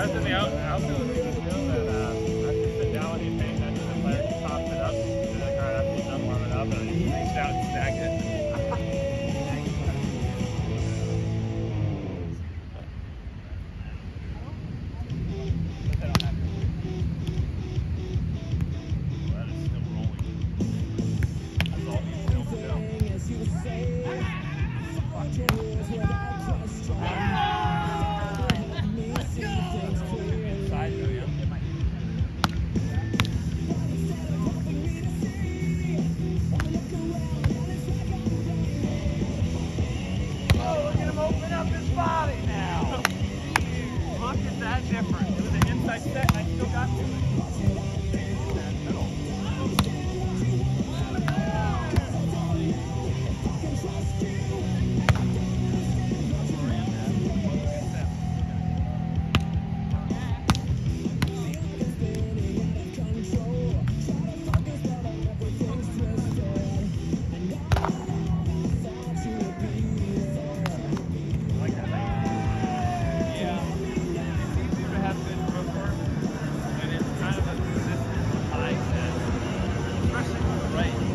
I was in the out, outfield with you too, and uh, I just sit down when he's paying attention to the player, just tossed it up to the card after he's done warming up, and I just reached out and snagged it. right.